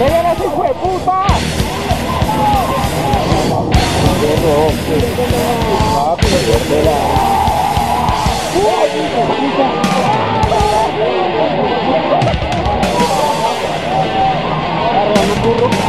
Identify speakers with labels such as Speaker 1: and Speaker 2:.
Speaker 1: ¡Que viene ese hijo de puta! Papi, guárdela. Puta!